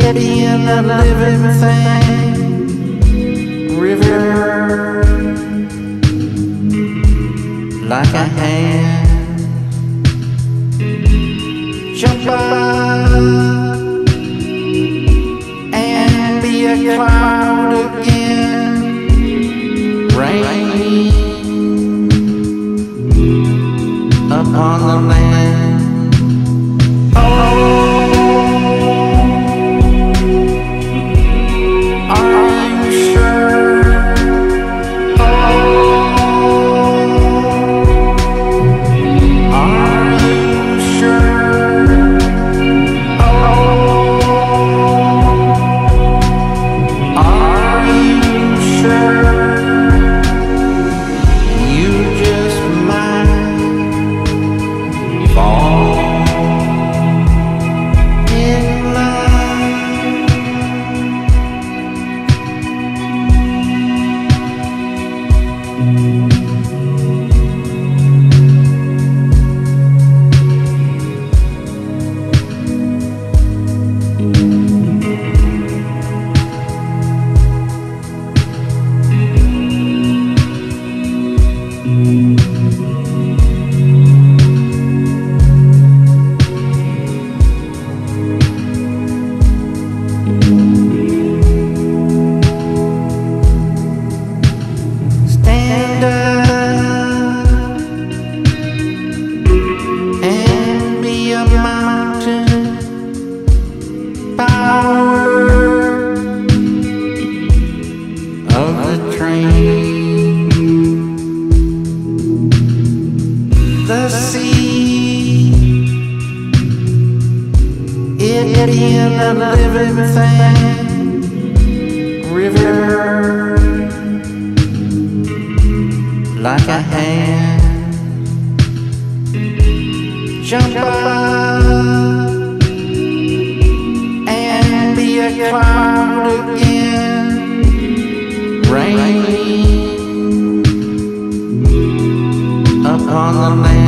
It being a living thing, river, like a hand. Jump up and be a cloud again. Rain fall The sea, it being a living thing, river. Like a hand. Jump up Upon the land.